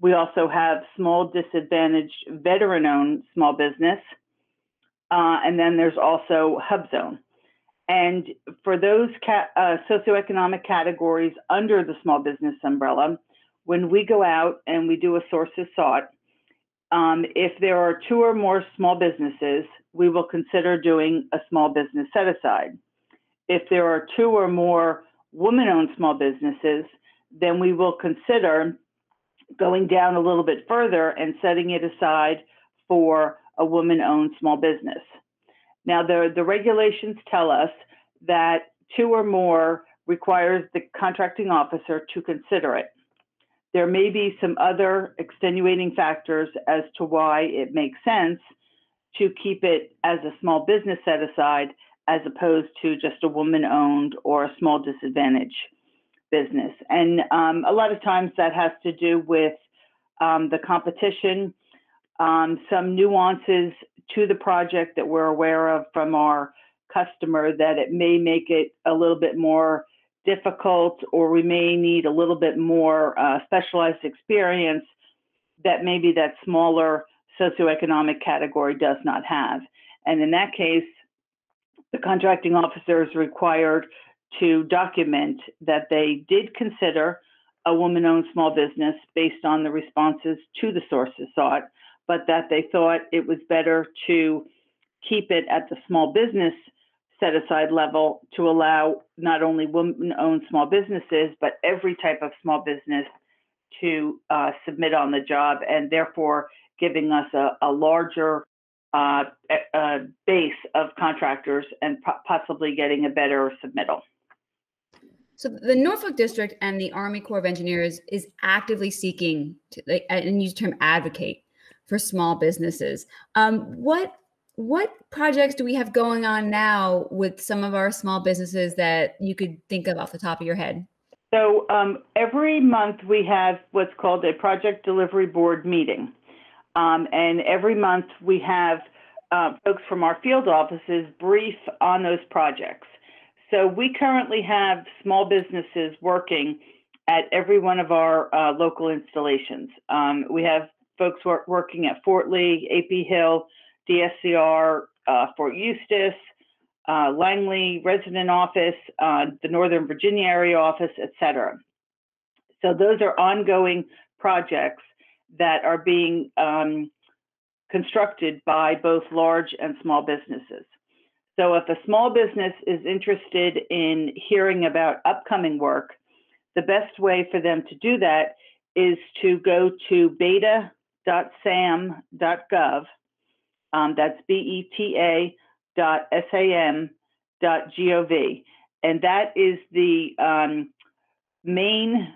H: We also have small disadvantaged veteran owned small business. Uh, and then there's also HUBZone. And for those ca- uh, socioeconomic categories under the small business umbrella, when we go out and we do a sources sought, um, if there are two or more small businesses, we will consider doing a small business set aside. If there are two or more woman owned small businesses, then we will consider going down a little bit further and setting it aside for a woman owned small business. Now, the, the regulations tell us that two or more requires the contracting officer to consider it. There may be some other extenuating factors as to why it makes sense to keep it as a small business set aside as opposed to just a woman owned or a small disadvantage business. And um, a lot of times that has to do with um, the competition, um, some nuances to the project that we're aware of from our customer that it may make it a little bit more difficult or we may need a little bit more uh, specialized experience that maybe that smaller socioeconomic category does not have. And in that case, the contracting officer is required to document that they did consider a woman owned small business based on the responses to the sources sought, but that they thought it was better to keep it at the small business set aside level to allow not only women owned small businesses, but every type of small business to uh, submit on the job and therefore giving us a, a larger uh, a base of contractors and possibly getting a better submittal.
B: So the Norfolk District and the Army Corps of Engineers is actively seeking to, and use the term advocate for small businesses. Um, what what projects do we have going on now with some of our small businesses that you could think of off the top of your head?
H: So um, every month we have what's called a project delivery board meeting. Um, and every month we have uh, folks from our field offices brief on those projects. So we currently have small businesses working at every one of our uh, local installations. Um, we have folks work, working at Fort Lee, AP Hill, DSCR, uh, Fort Eustis, uh, Langley resident office, uh, the Northern Virginia area office, et cetera. So those are ongoing projects that are being um, constructed by both large and small businesses. So if a small business is interested in hearing about upcoming work, the best way for them to do that is to go to beta.sam.gov. Um, that's B-E-T-A dot S-A-M dot G-O-V. And that is the um, main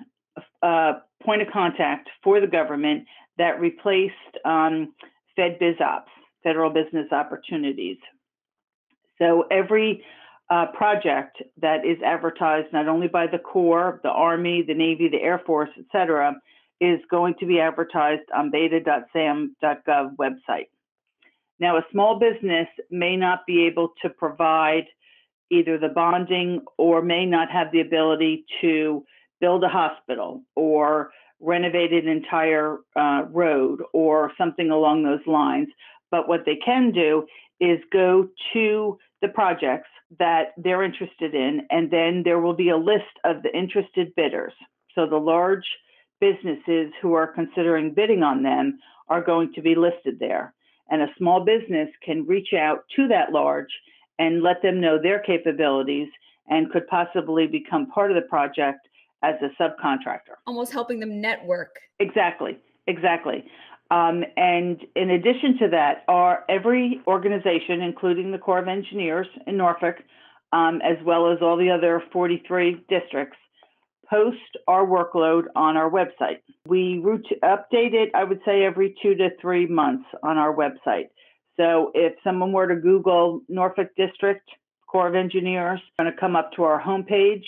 H: uh, point of contact for the government that replaced um, Fed Biz Ops, Federal Business Opportunities. So every uh, project that is advertised not only by the Corps, the Army, the Navy, the Air Force, etc., is going to be advertised on beta.sam.gov website. Now, a small business may not be able to provide either the bonding or may not have the ability to build a hospital or renovate an entire uh, road or something along those lines. But what they can do is go to the projects that they're interested in, and then there will be a list of the interested bidders. So the large businesses who are considering bidding on them are going to be listed there. And a small business can reach out to that large and let them know their capabilities and could possibly become part of the project as a subcontractor.
B: Almost helping them network.
H: Exactly, exactly. Um, and in addition to that, our every organization, including the Corps of Engineers in Norfolk, um, as well as all the other 43 districts, post our workload on our website. We update it, I would say, every two to three months on our website. So if someone were to Google Norfolk District Corps of Engineers, going to come up to our homepage,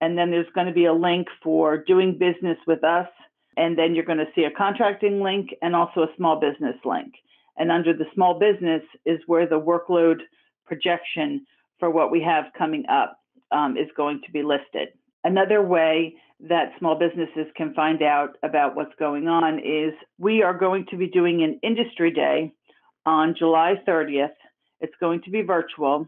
H: and then there's going to be a link for doing business with us and then you're going to see a contracting link and also a small business link. And under the small business is where the workload projection for what we have coming up um, is going to be listed. Another way that small businesses can find out about what's going on is we are going to be doing an industry day on July 30th. It's going to be virtual,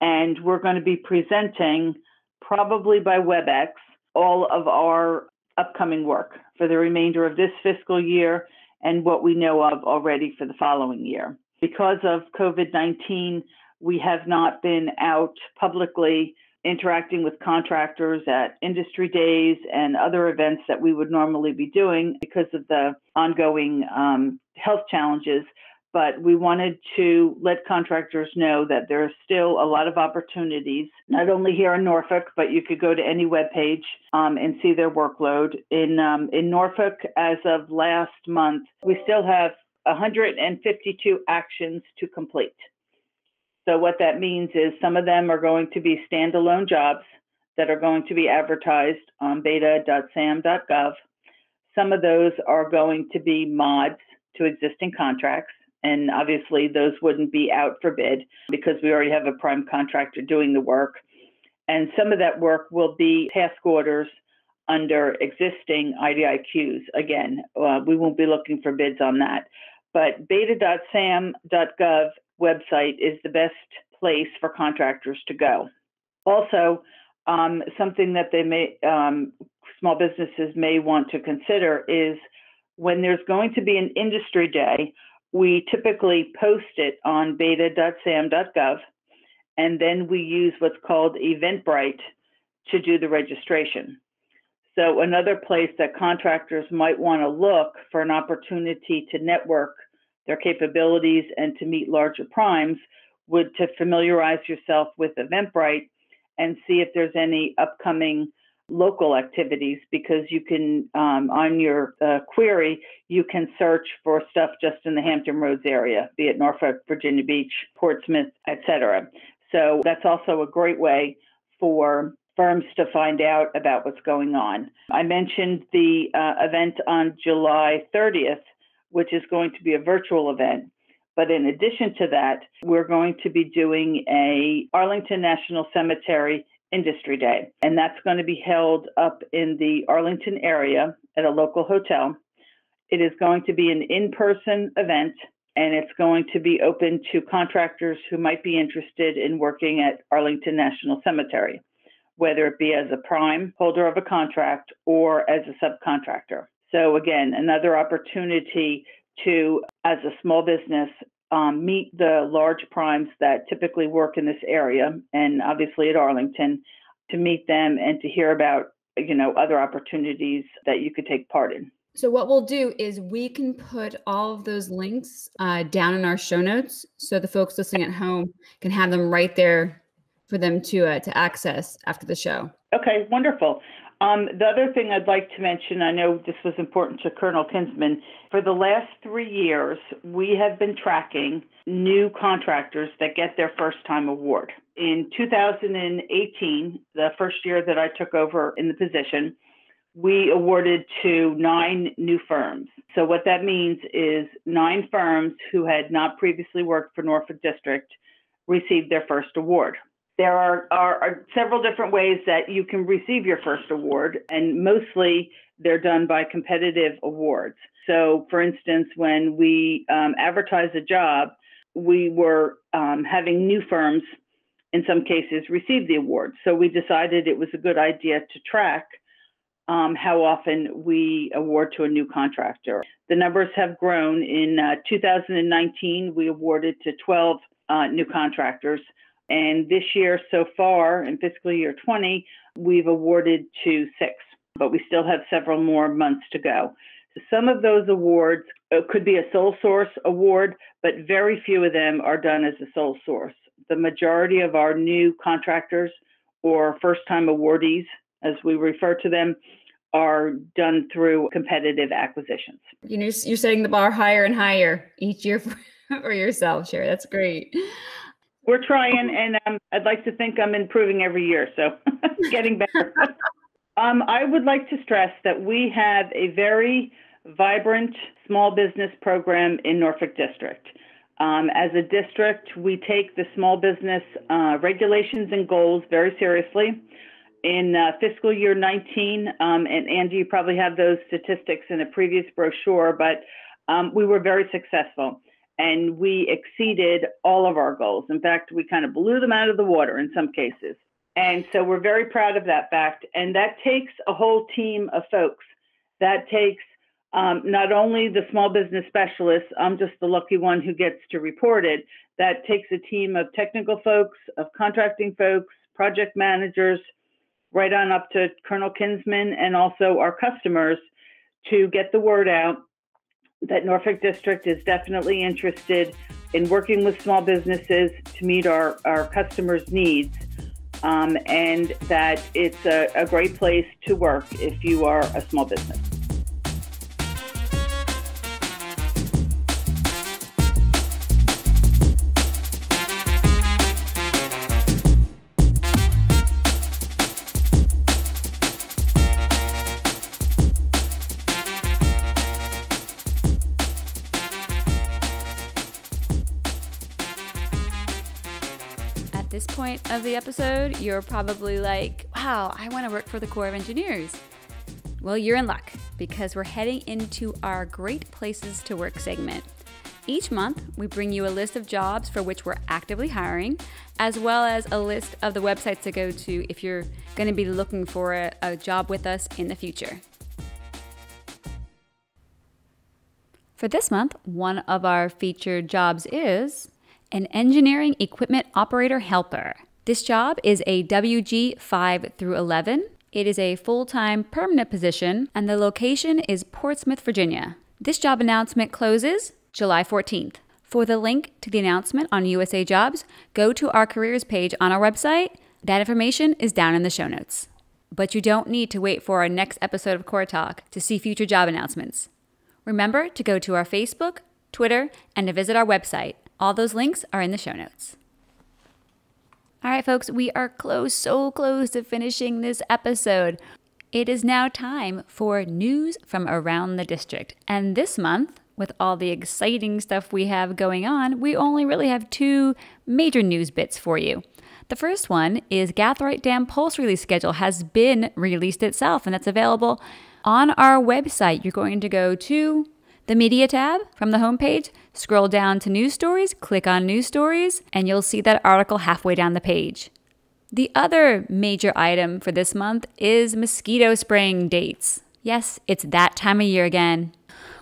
H: and we're going to be presenting, probably by WebEx, all of our upcoming work for the remainder of this fiscal year and what we know of already for the following year. Because of COVID 19, we have not been out publicly interacting with contractors at industry days and other events that we would normally be doing because of the ongoing um, health challenges but we wanted to let contractors know that there are still a lot of opportunities, not only here in Norfolk, but you could go to any webpage um, and see their workload. In, um, in Norfolk, as of last month, we still have 152 actions to complete. So, what that means is some of them are going to be standalone jobs that are going to be advertised on beta.sam.gov. Some of those are going to be mods to existing contracts. And obviously, those wouldn't be out for bid because we already have a prime contractor doing the work. And some of that work will be task orders under existing IDIQs. Again, uh, we won't be looking for bids on that. But beta.sam.gov website is the best place for contractors to go. Also, um, something that they may, um, small businesses may want to consider is when there's going to be an industry day, we typically post it on beta.sam.gov, and then we use what's called Eventbrite to do the registration. So another place that contractors might want to look for an opportunity to network their capabilities and to meet larger primes would to familiarize yourself with Eventbrite and see if there's any upcoming local activities because you can um, on your uh, query you can search for stuff just in the Hampton Roads area, be it Norfolk, Virginia Beach, Portsmouth, etc. So that's also a great way for firms to find out about what's going on. I mentioned the uh, event on July 30th, which is going to be a virtual event. But in addition to that, we're going to be doing a Arlington National Cemetery Industry Day, and that's going to be held up in the Arlington area at a local hotel. It is going to be an in person event and it's going to be open to contractors who might be interested in working at Arlington National Cemetery, whether it be as a prime holder of a contract or as a subcontractor. So, again, another opportunity to, as a small business, um, meet the large primes that typically work in this area and obviously at Arlington to meet them and to hear about you know other opportunities that you could take part in.
I: So what we'll do is we can put all of those links uh, down in our show notes, so the folks listening at home can have them right there for them to uh, to access after the show.
H: Okay, wonderful. Um, the other thing I'd like to mention, I know this was important to Colonel Kinsman. For the last three years, we have been tracking new contractors that get their first time award. In 2018, the first year that I took over in the position, we awarded to nine new firms. So, what that means is nine firms who had not previously worked for Norfolk District received their first award. There are, are, are, several different ways that you can receive your first award, and mostly they're done by competitive awards. So, for instance, when we um, advertise a job, we were um, having new firms, in some cases, receive the award. So, we decided it was a good idea to track um, how often we award to a new contractor. The numbers have grown. In uh, 2019, we awarded to 12 uh, new contractors. And this year, so far in fiscal year 20, we've awarded to six, but we still have several more months to go. So some of those awards uh, could be a sole source award, but very few of them are done as a sole source. The majority of our new contractors or first time awardees as we refer to them, are done through competitive acquisitions.
I: You know, you're setting the bar higher and higher each year [LAUGHS] for, for yourself, Cherie. That's great.
H: We're trying, and um, I'd like to think I'm improving every year, so [LAUGHS] getting better. um, I would like to stress that we have a very vibrant small business program in Norfolk District. Um, as a district, we take the small business uh, regulations and goals very seriously in uh, fiscal year 19, um, and Andie, you probably have those statistics in a previous brochure, but um, we were very successful and we exceeded all of our goals. In fact, we kind of blew them out of the water in some cases. And so we're very proud of that fact. And that takes a whole team of folks. That takes um, not only the small business specialists, I'm just the lucky one who gets to report it. That takes a team of technical folks, of contracting folks, project managers, right on up to Colonel Kinsman and also our customers to get the word out that Norfolk District is definitely interested in working with small businesses to meet our, our customers' needs. Um, and that it's a, a great place to work if you are a small business.
B: The episode, you're probably like, wow, I want to work for the Corps of Engineers. Well, you're in luck because we're heading into our Great Places to Work segment. Each month, we bring you a list of jobs for which we're actively hiring, as well as a list of the websites to go to if you're going to be looking for a, a job with us in the future. For this month, one of our featured jobs is an engineering equipment operator helper. This job is a WG 5 through 11. It is a full time permanent position, and the location is Portsmouth, Virginia. This job announcement closes July 14th. For the link to the announcement on USA Jobs, go to our careers page on our website. That information is down in the show notes. But you don't need to wait for our next episode of Corps Talk to see future job announcements. Remember to go to our Facebook, Twitter, and to visit our website all those links are in the show notes. All right, folks, we are close, so close to finishing this episode. It is now time for news from around the district. And this month, with all the exciting stuff we have going on, we only really have two major news bits for you. The first one is Gathright Dam Pulse release schedule has been released itself, and that's available on our website. You're going to go to the media tab from the homepage, scroll down to news stories, click on news stories, and you'll see that article halfway down the page. The other major item for this month is mosquito spraying dates. Yes, it's that time of year again.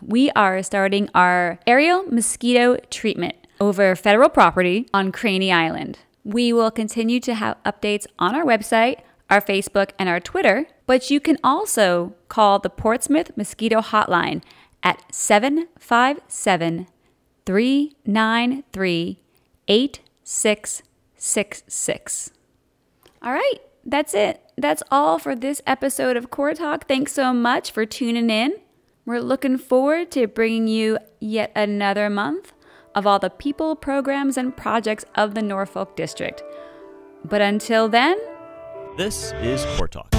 B: We are starting our aerial mosquito treatment over federal property on Craney Island. We will continue to have updates on our website, our Facebook, and our Twitter, but you can also call the Portsmouth Mosquito Hotline at 757 393 8666. All right, that's it. That's all for this episode of Corps Talk. Thanks so much for tuning in. We're looking forward to bringing you yet another month of all the people, programs, and projects of the Norfolk District. But until then,
J: this is Corps Talk.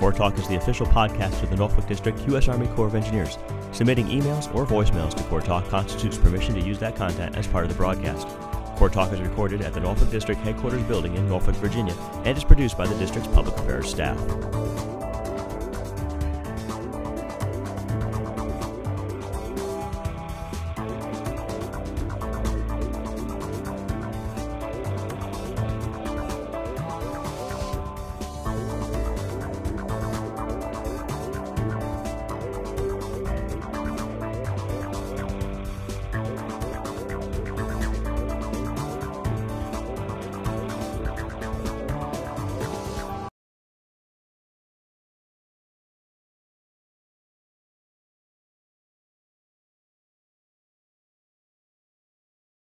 J: Corps Talk is the official podcast of the Norfolk District U.S. Army Corps of Engineers. Submitting emails or voicemails to Corps Talk constitutes permission to use that content as part of the broadcast. Corps Talk is recorded at the Norfolk District Headquarters Building in Norfolk, Virginia, and is produced by the district's public affairs staff.